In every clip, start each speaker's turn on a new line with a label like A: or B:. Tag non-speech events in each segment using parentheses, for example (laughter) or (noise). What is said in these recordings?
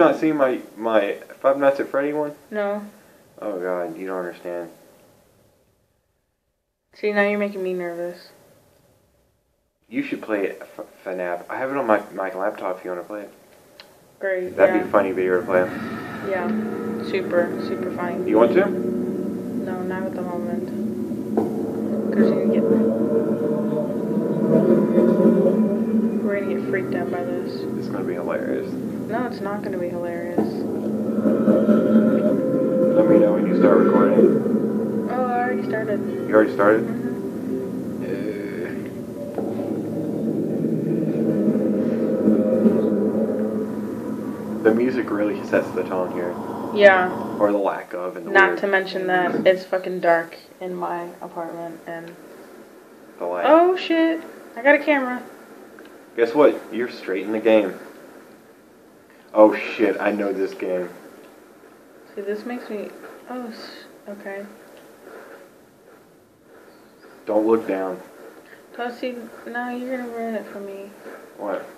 A: not seen my my Five Nights at Freddy one?
B: No.
A: Oh god, you don't understand.
B: See, now you're making me nervous.
A: You should play it, F- FNAF. I have it on my my laptop if you want to play it.
B: Great.
A: That'd
B: yeah.
A: be a funny video to play.
B: Yeah. Super, super funny.
A: You want to?
B: No, not at the moment. Because you're gonna get. We're gonna get freaked out by this.
A: It's gonna be hilarious.
B: No, it's not gonna be hilarious.
A: Let me know when you start recording.
B: Oh, I already started.
A: You already started?
B: Mhm.
A: Uh, the music really sets the tone here,
B: Yeah.
A: or the lack of, and the
B: Not
A: weird,
B: to mention that it's fucking dark in my apartment and.
A: the light.
B: Oh shit! I got a camera.
A: Guess what? You're straight in the game. Oh shit! I know this game.
B: See, this makes me. Oh, okay.
A: Don't look down.
B: See, now you're gonna ruin it for me.
A: What?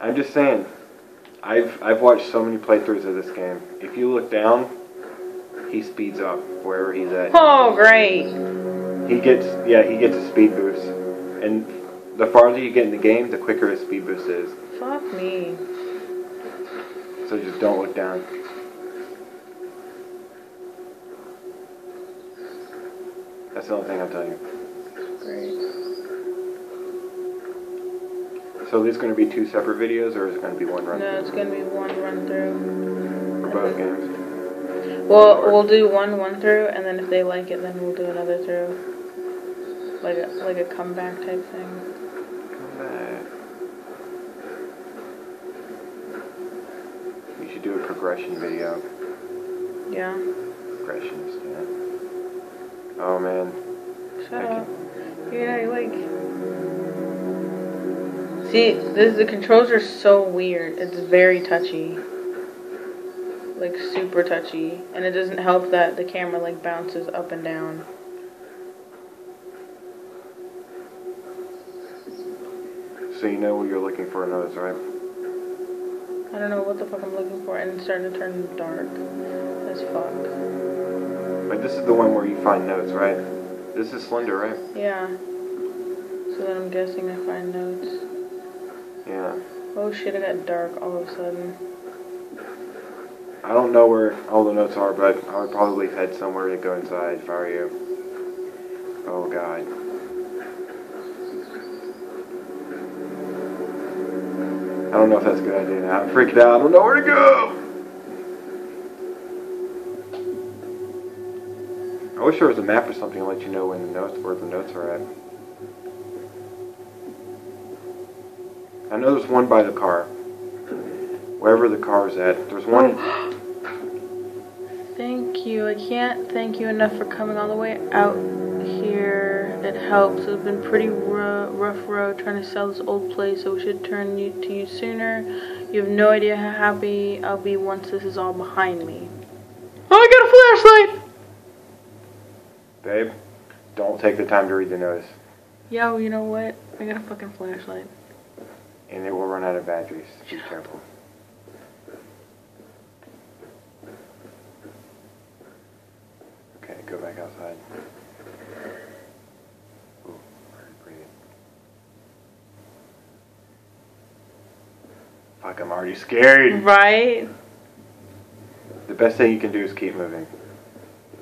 A: I'm just saying. I've I've watched so many playthroughs of this game. If you look down, he speeds up wherever he's at.
B: Oh, great!
A: He gets yeah, he gets a speed boost. And the farther you get in the game, the quicker his speed boost is.
B: Fuck me.
A: So just don't look down. That's the only thing I'll tell you.
B: Great.
A: So there's going to be two separate videos, or is it going to be one run through?
B: No, it's gonna be one run through.
A: for both games?
B: Well, we'll do one one through, and then if they like it, then we'll do another through. Like a like a comeback type thing.
A: Come back. You should do a progression video.
B: Yeah.
A: Progressionist, yeah. Oh man.
B: Shut
A: I
B: up. Yeah, like. See, this the controls are so weird. It's very touchy. Like super touchy, and it doesn't help that the camera like bounces up and down.
A: So you know what you're looking for in those, right?
B: I don't know what the fuck I'm looking for, and it's starting to turn dark as fuck.
A: Like this is the one where you find notes, right? This is Slender, right?
B: Yeah. So then I'm guessing I find notes.
A: Yeah.
B: Oh shit, it got dark all of a sudden.
A: I don't know where all the notes are, but I would probably head somewhere to go inside if I were you. Oh god. I don't know if that's a good idea now. I'm freaking out. I don't know where to go. I wish there was a map or something to let you know when the notes where the notes are at. I know there's one by the car. Wherever the car is at. There's one.
B: Thank you. I can't thank you enough for coming all the way out It helps. It's been pretty rough, rough road trying to sell this old place, so we should turn you to you sooner. You have no idea how happy I'll be once this is all behind me. Oh, I got a flashlight!
A: Babe, don't take the time to read the notice.
B: Yo, you know what? I got a fucking flashlight.
A: And it will run out of batteries. Be careful. Okay, go back outside. Ooh, hard breathing. Fuck, I'm already scared.
B: Right?
A: The best thing you can do is keep moving.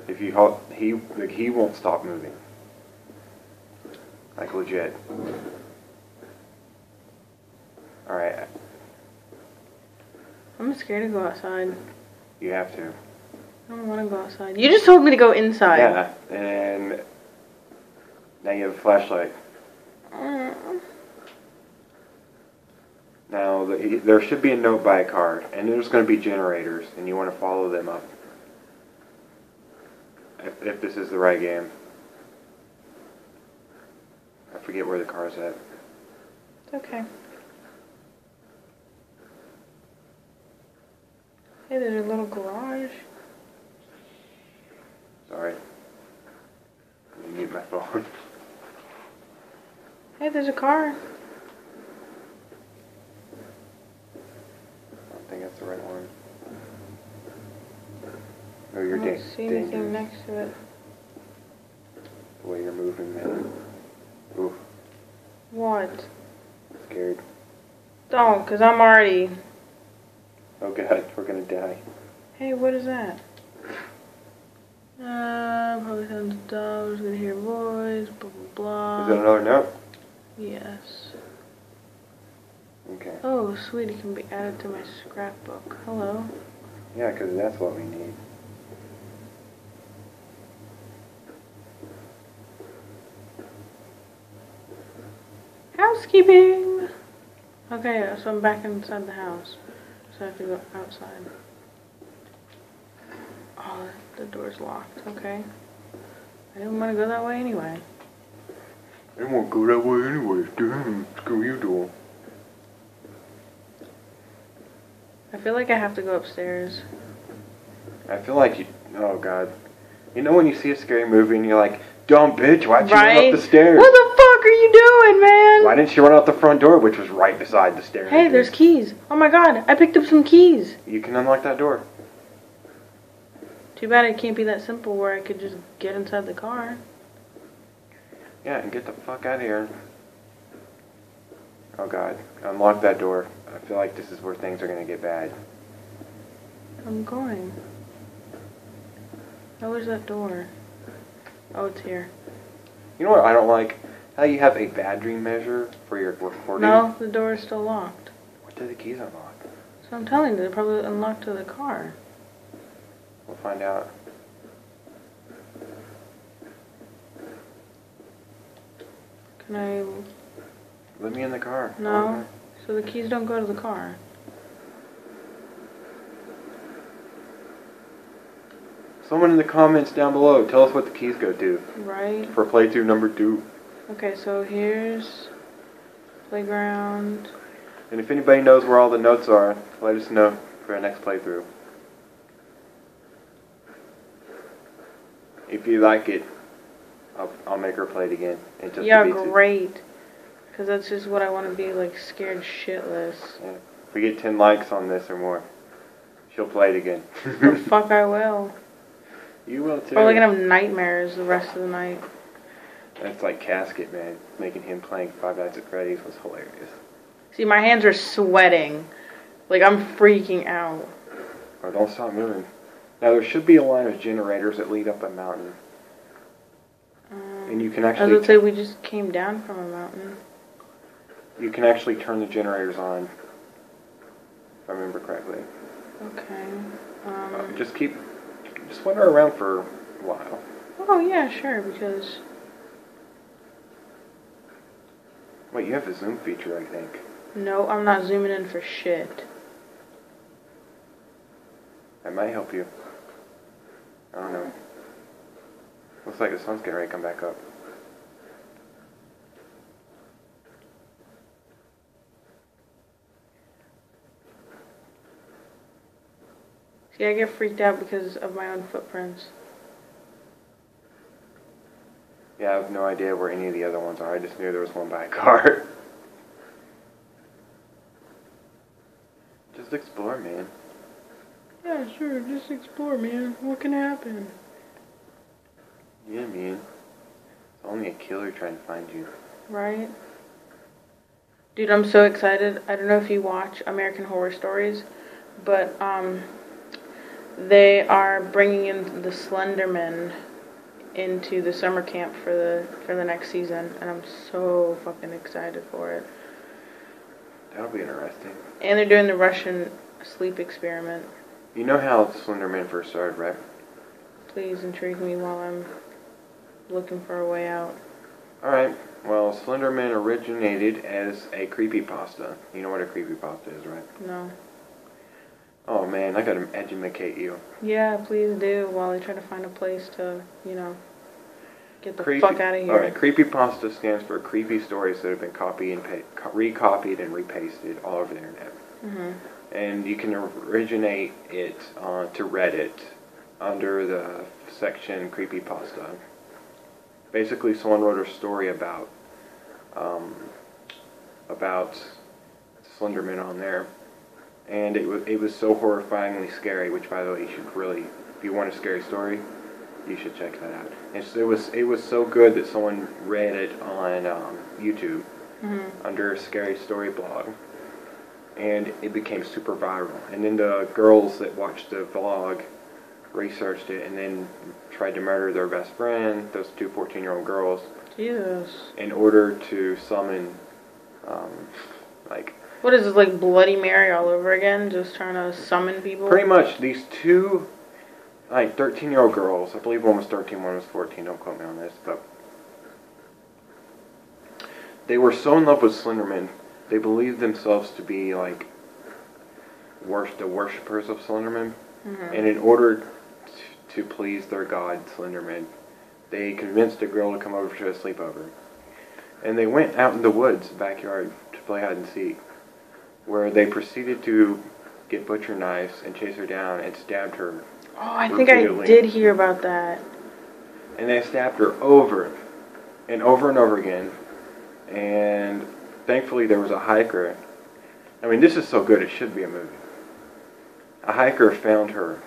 A: If you halt, he like he won't stop moving. Like legit. All right,
B: I'm scared to go outside.
A: you have to.
B: I don't want to go outside. You just told me to go inside.
A: Yeah, and now you have a flashlight.
B: Mm.
A: There should be a note by a car, and there's going to be generators, and you want to follow them up. If, if this is the right game. I forget where the car's at.
B: It's okay. Hey, there's a little garage.
A: Sorry. Me mute my phone.
B: Hey, there's a car.
A: I don't think that's the right one. Oh, you're
B: I don't
A: da-
B: see anything
A: dangerous.
B: next to it.
A: The way you're moving, man. Ooh,
B: What?
A: scared.
B: Don't, because I'm already.
A: Oh god, (laughs) we're gonna die.
B: Hey, what is that? Uh, probably sounds dumb. I was gonna hear a voice. Blah blah
A: Is that
B: blah.
A: another note?
B: Yes.
A: Okay.
B: Oh, sweet, it can be added to my scrapbook. Hello.
A: Yeah, because that's what we need.
B: Housekeeping! Okay, so I'm back inside the house. So I have to go outside. Oh, the door's locked. Okay. I didn't want to go that way anyway.
A: I didn't want to go that way anyways. Damn, screw you, duel.
B: I feel like I have to go upstairs.
A: I feel like you. Oh god. You know when you see a scary movie and you're like, dumb bitch, why'd you run
B: Right?
A: up the stairs?
B: What the fuck are you doing, man?
A: Why didn't she run out the front door, which was right beside the stairs?
B: Hey, there's keys. Oh my god, I picked up some keys.
A: You can unlock that door.
B: Too bad it can't be that simple where I could just get inside the car.
A: Yeah, and get the fuck out of here. Oh god. Unlock that door. I feel like this is where things are gonna get bad.
B: I'm going. Oh, where's that door? Oh, it's here.
A: You know what I don't like? How you have a bad dream measure for your recording.
B: No, the door is still locked.
A: What did the keys unlock?
B: So I'm telling you, they're probably unlocked to the car.
A: We'll find out.
B: Can I?
A: Let me in the car.
B: No. So the keys don't go to the car.
A: Someone in the comments down below, tell us what the keys go to
B: Right?
A: for playthrough number two.
B: Okay, so here's playground.
A: And if anybody knows where all the notes are, let us know for our next playthrough. If you like it, I'll, I'll make her play it again. And just
B: yeah,
A: beats it.
B: Because that's just what I want to be, like, scared shitless.
A: If we get 10 likes on this or more, she'll play it again.
B: the (laughs) fuck I will.
A: you will too.
B: Probably gonna have nightmares the rest of the night.
A: That's like Casket, man. Making him playing Five Nights at Freddy's was hilarious.
B: See, my hands are sweating. Like, I'm freaking out.
A: Oh, don't stop moving. Now, there should be a line of generators that lead up a mountain.
B: Um,
A: And you can
B: I was
A: actually
B: gonna say, we just came down from a mountain.
A: You can actually turn the generators on. If I remember correctly.
B: Okay.
A: Uh,
B: Um,
A: just keep, just wander around for a while.
B: oh, yeah, sure, because.
A: Wait, you have a zoom feature, I think.
B: No, I'm not zooming in for shit.
A: That might help you. I don't know. Looks like the sun's getting ready to come back up.
B: See, I get freaked out because of my own footprints.
A: Yeah, I have no idea where any of the other ones are. I just knew there was one by a car. (laughs) just explore, man.
B: Yeah, sure, just explore, man. What can happen?
A: Yeah, man. It's only a killer trying to find you.
B: Right? Dude, I'm so excited. I don't know if you watch American Horror Stories, but um, they are bringing in the Slenderman into the summer camp for the for the next season, and I'm so fucking excited for it.
A: That'll be interesting.
B: And they're doing the Russian sleep experiment.
A: You know how Slenderman first started, right?
B: Please intrigue me while I'm looking for a way out.
A: Alright, well, Slenderman originated as a creepypasta. You know what a creepypasta is, right?
B: No.
A: Oh man, I gotta educate you.
B: Yeah, please do while I try to find a place to, you know, get the
A: Creepy-
B: fuck out of here.
A: Alright, creepy pasta stands for creepy stories that have been copied and pa- recopied and repasted all over the internet.
B: hmm
A: And you can originate it uh, to Reddit under the section creepy pasta. Basically, someone wrote a story about um, about Slenderman on there, and it was it was so horrifyingly scary. Which, by the way, you should really, if you want a scary story, you should check that out. And so it was it was so good that someone read it on um, YouTube under a scary story blog, and it became super viral. And then the girls that watched the vlog researched it and then tried to murder their best friend, those two 14 year old girls,
B: Jesus.
A: in order to summon, um, like,
B: What is this, like Bloody Mary all over again? Just trying to summon people?
A: pretty much these two, like, 13 year old girls. I believe one was 13, one was 14. Don't quote me on this, but they were so in love with Slenderman, they believed themselves to be like wors- the worshippers of Slenderman,
B: Mhm.
A: and in order t- to please their god Slenderman, they convinced a girl to come over to a sleepover, and they went out in the woods backyard to play hide and seek, where they proceeded to get butcher knives and chase her down and stabbed her
B: Oh, I think I did hear about that.
A: and they stabbed her over and over and over again. And thankfully, there was a hiker. I mean, this is so good; it should be a movie. A hiker found her,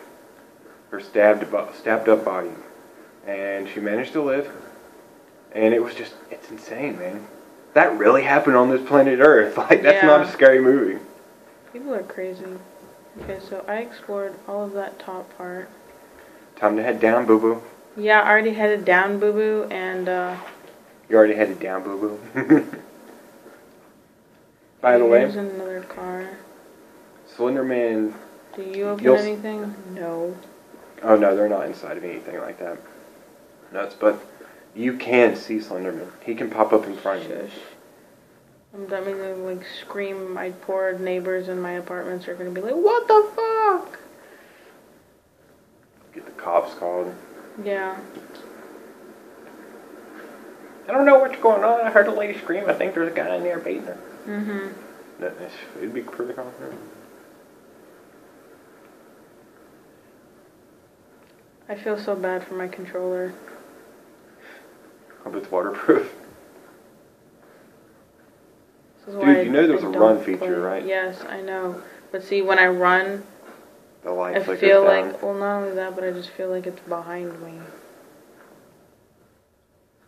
A: her stabbed, stabbed up body, and she managed to live. And it was just—it's insane, man. That really happened on this planet Earth. (laughs) Like, that's not a scary movie.
B: People are crazy. Okay, so I explored all of that top part.
A: Time to head down, boo boo.
B: Yeah, I already headed down, boo boo, and uh.
A: You already headed down, boo boo. (laughs) By the way,
B: Here's another car.
A: Slenderman
B: Do you open anything? No.
A: Oh no, they're not inside of anything like that. Nuts, but you can see Slenderman. He can pop up in front of you.
B: Shush. Um, that means I like scream. My poor neighbors in my apartments are gonna be like, "What the fuck?"
A: Get the cops called.
B: Yeah.
A: I don't know what's going on. I heard a lady scream. I think there's a guy in there beating her.
B: Mhm.
A: That- It'd be pretty confident.
B: I feel so bad for my controller.
A: Hope it's waterproof. Dude, you know there's
B: I
A: a run feature,
B: play.
A: right?
B: Yes, I know. But see, when I run,
A: The light
B: I feel like well, not only that, but I just feel like it's behind me.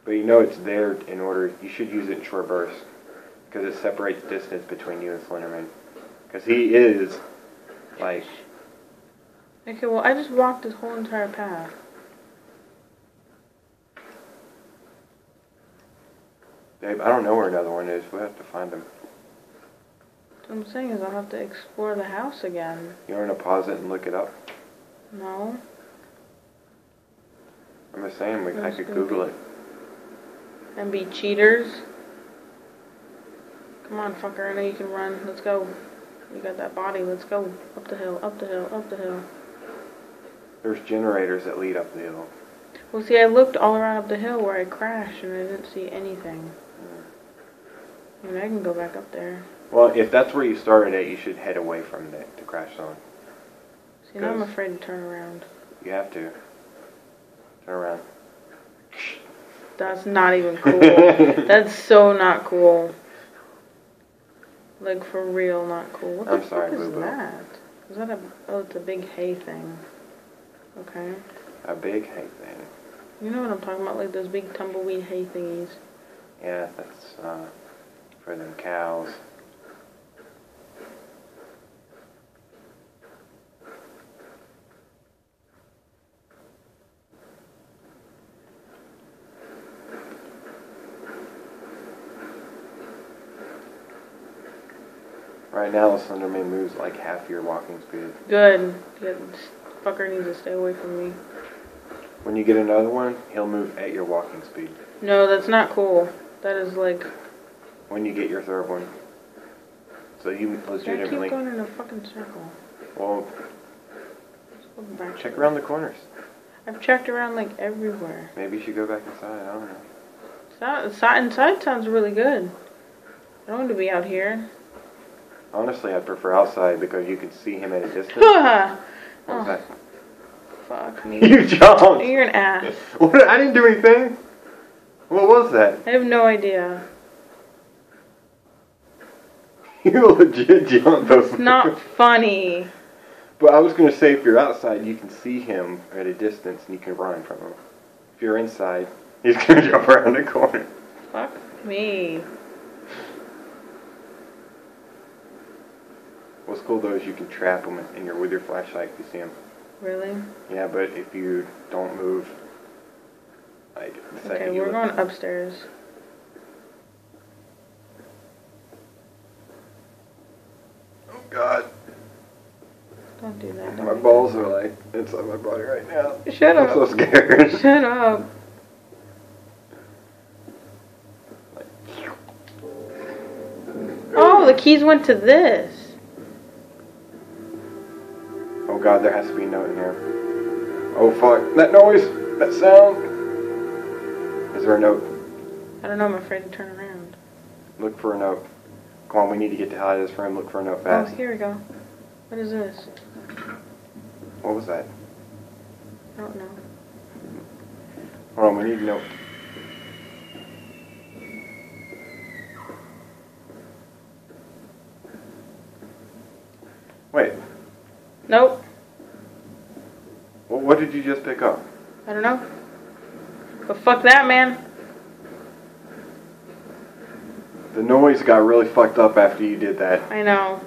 A: But you know it's there in order. You should use it in short bursts because it separates distance between you and Slenderman. Because he is like
B: Okay, well, I just walked this whole entire path.
A: Dave, I don't know where another one is. We'll have to find them.
B: What I'm saying is I'll have to explore the house again.
A: You want to pause it and look it up?
B: No?
A: I'm just saying, we, I could Google
B: be-
A: it.
B: And be cheaters? Come on, fucker, I know you can run. Let's go. You got that body, let's go. Up the hill, up the hill, up the hill.
A: There's generators that lead up the hill.
B: Well, see, I looked all around up the hill where I crashed and I didn't see anything. I mean, I can go back up there.
A: Well, if that's where you started at, you should head away from the, the crash zone.
B: See, now I'm afraid to turn around.
A: You have to. Turn around.
B: That's not even (laughs) cool. That's so not cool. Like, for real, not cool. What the
A: I'm sorry,
B: fuck is
A: Boo Boo.
B: that? Is that a... Oh, it's a big hay thing. Okay.
A: A big hay thing.
B: You know what I'm talking about? Like those big tumbleweed hay thingies.
A: Yeah, that's uh, for them cows. Right now, the Slenderman moves like half your walking speed.
B: Good. This fucker needs to stay away from me.
A: When you get another one, he'll move at your walking speed.
B: No, that's not cool. That is like...
A: When you get your third one. So you
B: I keep
A: legitimately.
B: going in a fucking circle.
A: Well,
B: back.
A: check around the corners.
B: I've checked around like everywhere.
A: Maybe you should go back inside. I don't know.
B: Inside sounds really good. I don't want to be out here.
A: Honestly, I prefer outside because you can see him at a distance. (laughs)
B: oh,
A: What was that?
B: fuck me. (laughs)
A: You jumped!
B: You're an ass. (laughs)
A: What? I didn't do anything. What was that?
B: I have no idea. (laughs)
A: you legit jump those.
B: It's not funny.
A: But I was gonna say, if you're outside, you can see him at a distance and you can run from him. If you're inside, he's (laughs) gonna jump around the corner.
B: Fuck me.
A: What's cool though is you can trap him and you're with your flashlight if you see him.
B: Really?
A: Yeah, but if you don't move, like the second
B: Okay,
A: you
B: we're
A: look,
B: going upstairs.
A: God,
B: Don't do that.
A: my
B: don't
A: balls are like inside my body right now.
B: do that. Shut
A: I'm so scared. (laughs)
B: Shut up. Oh, the keys went to this.
A: Oh god, there has to be a note in here. Oh fuck, that noise, that sound. Is there a note?
B: I don't know. I'm afraid to turn around.
A: Look for a note. Come on, we need to get the hell out of this room. Look for a note fast.
B: Oh,
A: fast.
B: here we go. What is this?
A: What was that?
B: I don't know.
A: Hold on, we need to know. Wait,
B: Nope.
A: wh- what did you just pick up?
B: I don't know. But fuck that, man.
A: The noise got really fucked up after you did that.
B: I know.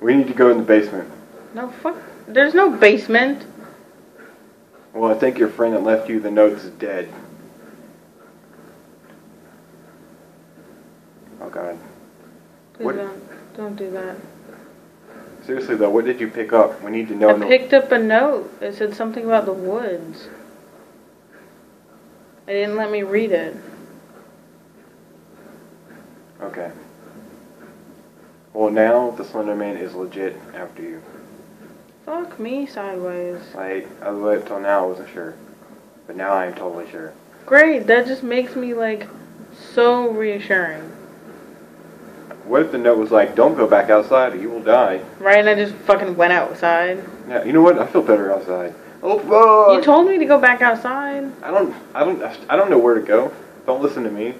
A: We need to go in the basement.
B: No, fuck. There's no basement.
A: Well, I think your friend that left you the notes is dead. Oh god.
B: Please
A: What-
B: don't. Don't do that.
A: Seriously though, what did you pick up? We need to know.
B: I
A: no-
B: picked up a note. It said something about the woods. It didn't let me read it.
A: Okay. Well, now the Slender Man is legit after you.
B: Fuck me sideways.
A: Like, I waited till now, I wasn't sure. But now I am totally sure.
B: Great. That just makes me like so reassuring.
A: What if the note was like, don't go back outside or you will die?
B: Right? And I just fucking went outside.
A: Yeah, you know what? I feel better outside. Oh, fuck!
B: You told me to go back outside.
A: I don't, I don't, I don't know where to go. Don't listen to me.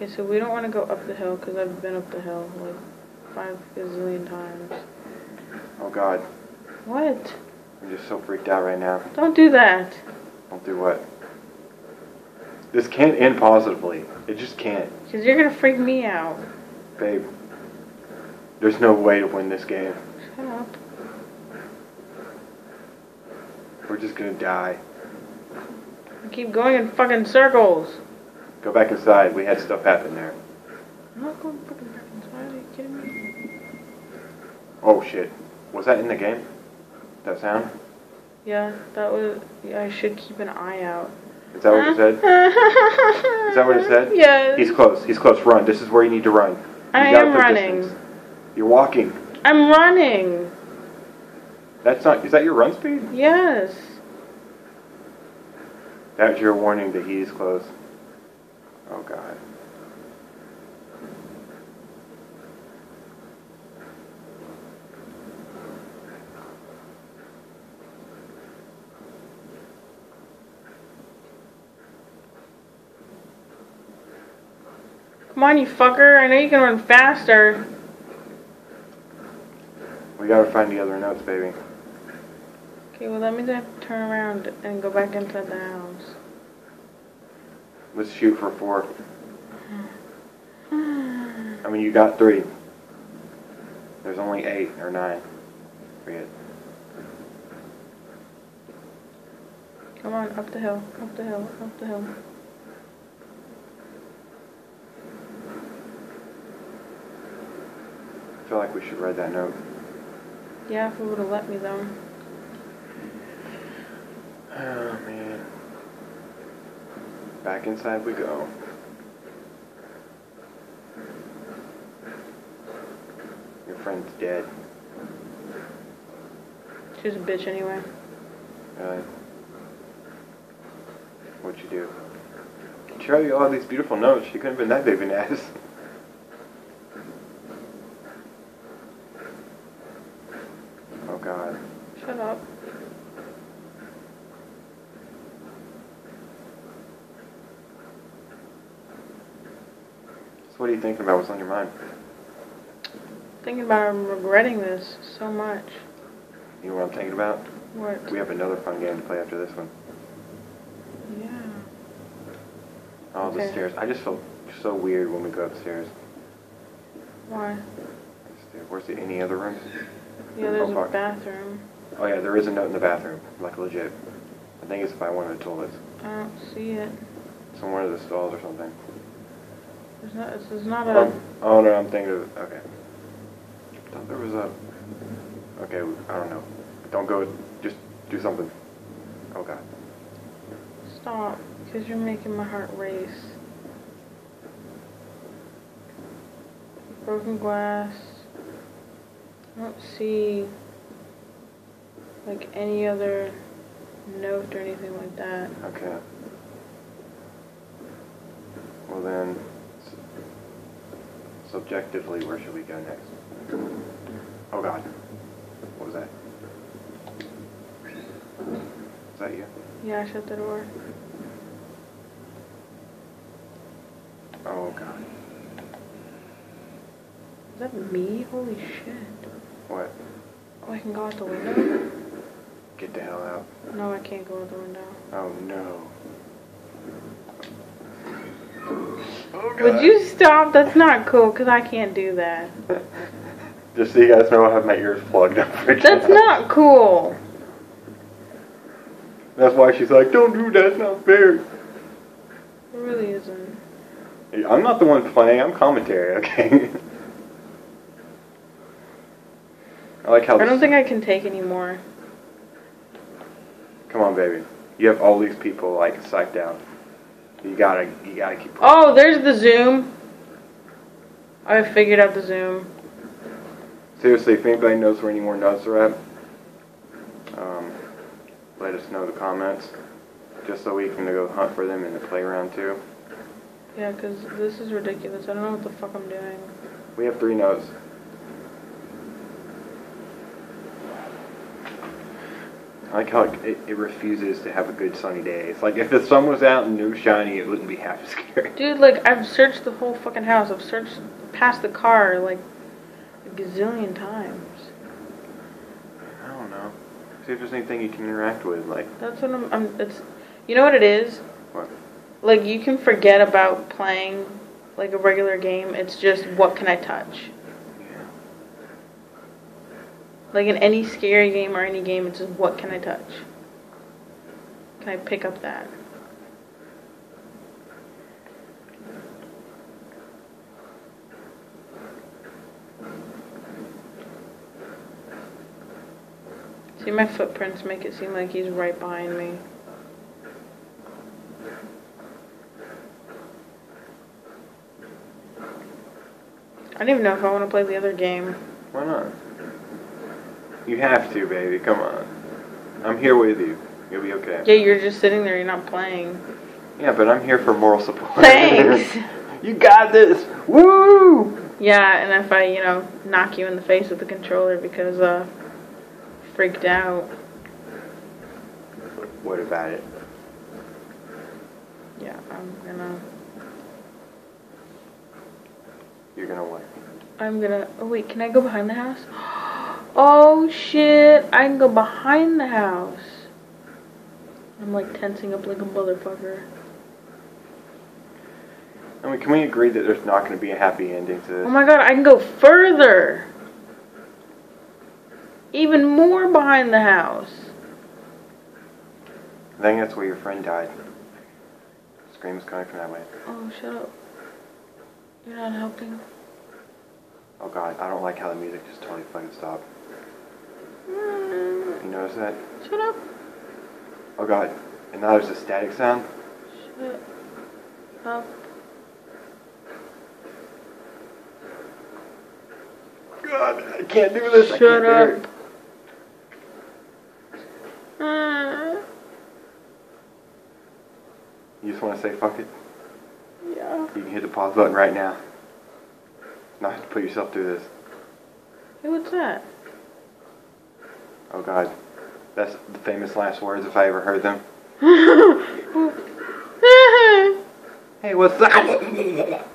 B: Okay, so we don't want to go up the hill because I've been up the hill like five gazillion times.
A: Oh, God.
B: What?
A: I'm just so freaked out right now.
B: Don't do that.
A: Don't do what? This can't end positively. It just can't.
B: Because you're going to freak me out.
A: Babe. There's no way to win this game.
B: Shut up.
A: We're just gonna die.
B: I keep going in fucking circles.
A: Go back inside. We had stuff happen there.
B: I'm not going fucking back inside. Are you kidding me?
A: Oh shit. Was that in the game? That sound?
B: Yeah, that was. Yeah, I should keep an eye out.
A: Is that what it said?
B: Is
A: that what it said? (laughs)
B: Yes.
A: He's close. He's close. Run. This is where you need to run. You
B: I am running.
A: distance. You're walking.
B: I'm running.
A: That's not. Is that your run speed?
B: Yes.
A: That's your warning that he's close. Oh god.
B: Come on, you fucker. I know you can run faster.
A: We gotta find the other notes, baby.
B: Okay, well, that means I have to turn around and go back inside the house.
A: Let's shoot for four. I mean, you got three. There's only eight or nine. Forget.
B: Come on, up the hill, up the hill, up the hill.
A: I feel like we should read that note.
B: Yeah, if it would have let me though.
A: Oh man. Back inside we go. Your friend's dead.
B: She's a bitch anyway.
A: Really? What'd you do? She wrote you all these beautiful notes. She couldn't have been that big of an ass. Oh god.
B: Shut up.
A: what are you thinking about? What's on your mind?
B: Thinking about I'm regretting this so much.
A: You know what I'm thinking about?
B: What?
A: We have another fun game to play after this one.
B: Yeah.
A: Oh, the stairs. I just feel so weird when we go upstairs.
B: Why?
A: Where's the any other rooms?
B: Yeah, there's
A: Oh,
B: a bathroom.
A: Oh yeah, there is a note in the bathroom, like legit. I think it's by one of the toilets.
B: I don't see it.
A: It's in one of the stalls or something.
B: There's not. This is not a.
A: Um, oh no, I'm thinking of okay. I thought there was a. Okay, I don't know. Don't go. Just do something. Oh god.
B: Stop, because you're making my heart race. Broken glass. I don't see like any other note or anything like that.
A: Okay. Well then, subjectively, where should we go next? Oh god. What was that? Is that you?
B: Yeah, I shut the door.
A: Oh god.
B: Is that me? Holy shit.
A: What?
B: Oh, I can go out the window?
A: Get the hell out.
B: No, I can't go out the window.
A: Oh no. Oh
B: Would you stop? That's not cool, because I can't do that.
A: Just so you guys know, I have my ears plugged up.
B: That's not cool.
A: That's why she's like, don't do that, it's not fair.
B: It really isn't.
A: I'm not the one playing, I'm commentary, okay? (laughs) I like how
B: I don't think I can take anymore.
A: Come on, baby. You have all these people, like, psyched out. You gotta, you gotta keep...
B: Oh, there's the zoom. I figured out the zoom.
A: Seriously, if anybody knows where any more notes are at, um, let us know in the comments. Just so we can go hunt for them in the playground, too.
B: Yeah, because this is ridiculous. I don't know what the fuck I'm doing.
A: We have three notes. I like how it, it refuses to have a good sunny day. It's like if the sun was out and new shiny, it wouldn't be half as scary. (laughs)
B: Dude, like, I've searched the whole fucking house. I've searched past the car, like, a gazillion times.
A: I don't know. See if there's anything you can interact with. Like,
B: That's what I'm, I'm, it's, you know what it is?
A: What?
B: Like, you can forget about playing, like, a regular game. It's just, what can I touch? Like, in any scary game or any game, it's just, what can I touch? Can I pick up that? See, my footprints make it seem like he's right behind me. I don't even know if I want to play the other game.
A: Why not? You have to, baby. Come on. I'm here with you. You'll be okay.
B: Yeah, you're just sitting there, you're not playing.
A: Yeah, but I'm here for moral support.
B: Thanks! (laughs)
A: you got this. Woo!
B: Yeah, and if I, you know, knock you in the face with the controller because, uh, freaked out.
A: What about it?
B: Yeah, I'm gonna,
A: You're gonna what?
B: I'm gonna, oh wait, can I go behind the house? (gasps) (gasps) Oh shit, I can go behind the house. I'm like tensing up like a motherfucker.
A: I mean, can we agree that there's not going to be a happy ending to this?
B: Oh my god, I can go further! Even more behind the house.
A: I think that's where your friend died. Scream is coming from that way.
B: Oh, shut up. You're not helping.
A: Oh god, I don't like how the music just totally fucking stopped. Notice that?
B: Shut up.
A: Oh god, and now there's a static sound?
B: Shut up.
A: God, I can't do this.
B: Shut up. Mm,
A: You just want to say fuck it?
B: yeah.
A: You can hit the pause button right now. Not have to put yourself through this.
B: Hey, what's that?
A: Oh god. That's the famous last words if I ever heard them. (laughs) Hey, what's that?